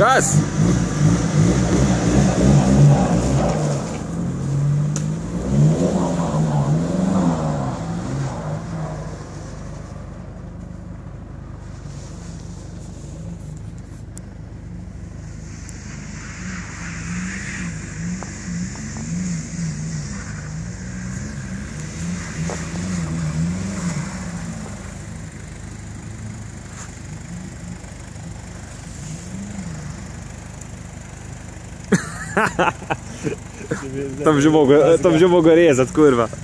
Gás! Tam gdzie mogę, tam gdzie mogę rezać, kurwa.